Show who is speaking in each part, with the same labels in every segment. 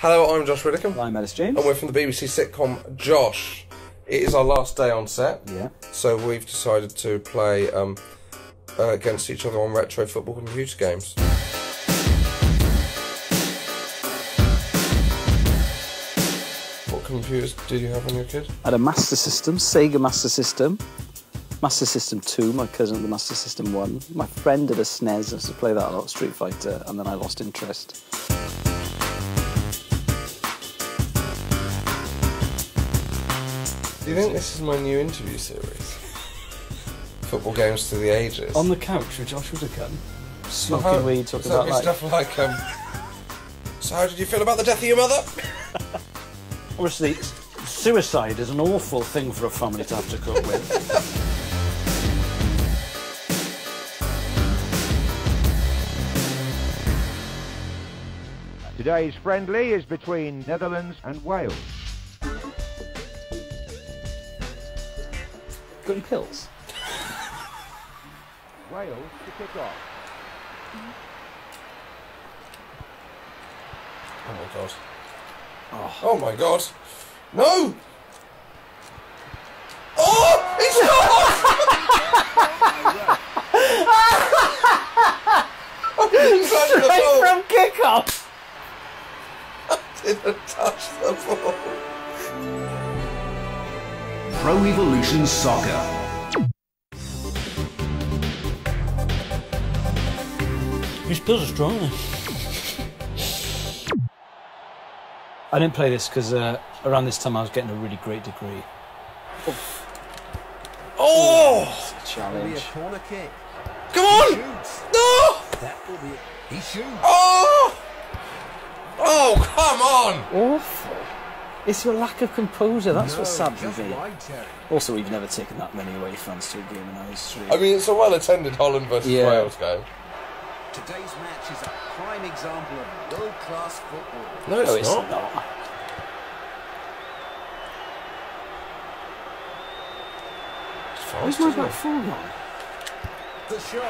Speaker 1: Hello, I'm Josh Widdicombe.
Speaker 2: I'm Elis James.
Speaker 1: And we're from the BBC sitcom Josh. It is our last day on set.
Speaker 2: Yeah.
Speaker 1: So we've decided to play um, uh, against each other on retro football computer games. What computers did you have when you were a kid?
Speaker 2: I had a Master System, Sega Master System, Master System 2, my cousin had the Master System 1. My friend had a SNES, I used to play that a lot, Street Fighter, and then I lost interest.
Speaker 1: Do you think this is my new interview series? Football games to the ages.
Speaker 2: On the couch with Josh Widdicombe,
Speaker 1: So
Speaker 2: smoking
Speaker 1: how-
Speaker 2: weed, talking about
Speaker 1: it'd
Speaker 2: life.
Speaker 1: stuff like um. So how did you feel about the death of your mother?
Speaker 2: Obviously, suicide is an awful thing for a family to have to cope with.
Speaker 3: Today's friendly is between Netherlands and Wales.
Speaker 2: Got any pills?
Speaker 3: Wales to kick off.
Speaker 1: Oh my god. Oh, oh my god. No! Oh! It's not! I didn't touch the ball.
Speaker 2: From kick-off!
Speaker 1: didn't touch the ball.
Speaker 4: Pro Evolution Soccer.
Speaker 2: These pills are strong. I didn't play this because uh, around this time I was getting a really great degree.
Speaker 1: Oh!
Speaker 2: Challenge.
Speaker 4: corner kick.
Speaker 1: Come on! No!
Speaker 4: That will be it. He shoots.
Speaker 1: Oh! Oh, come on!
Speaker 2: Awful. It's your lack of composure. That's what saddens
Speaker 4: just
Speaker 2: me.
Speaker 4: wide,
Speaker 2: Also, we've never taken that many away fans to a game in our history.
Speaker 1: I mean, it's a well attended Holland versus
Speaker 2: Yeah.
Speaker 1: Wales game.
Speaker 4: Today's match is a prime example of world-class football.
Speaker 1: No, it's,
Speaker 2: no, it's
Speaker 1: not.
Speaker 2: not.
Speaker 1: It's
Speaker 2: Where's my back four gone?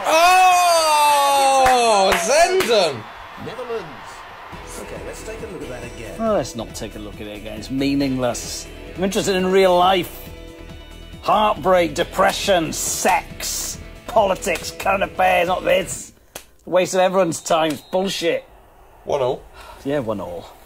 Speaker 1: Oh! Zenden!
Speaker 4: Netherlands. Okay, let's take a look at that again.
Speaker 2: Well, let's not take a look at it again. It's meaningless. I'm interested in real life. Heartbreak, depression, sex, politics, current affairs, not this. A waste of everyone's time. It's bullshit.
Speaker 1: One all.
Speaker 2: Yeah, one all.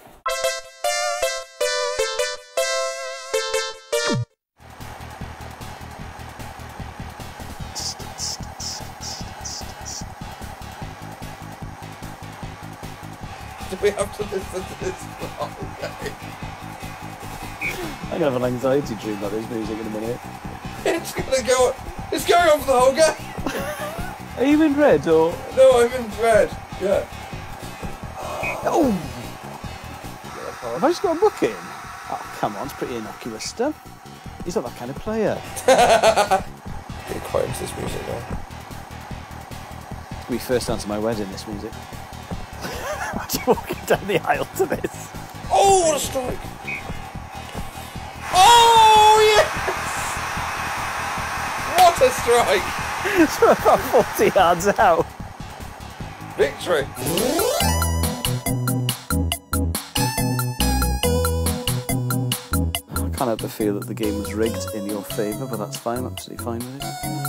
Speaker 1: Do we have to listen to this whole game?
Speaker 2: I'm gonna have an anxiety dream about this music in a minute.
Speaker 1: It's gonna go. It's going on for the whole game.
Speaker 2: Are you in red or?
Speaker 1: No, I'm in red. Yeah.
Speaker 2: Oh! Have I just got a book in? Oh, come on, it's pretty innocuous stuff. He's not that kind of player.
Speaker 1: Getting quite into this music now.
Speaker 2: We first dance at my wedding, this music. Just walking down the aisle to this.
Speaker 1: Oh, what a strike! Oh yes! What a strike!
Speaker 2: It's about 40 yards out.
Speaker 1: Victory!
Speaker 2: I can't help but feel that the game was rigged in your favour, but that's fine, I'm absolutely fine with it.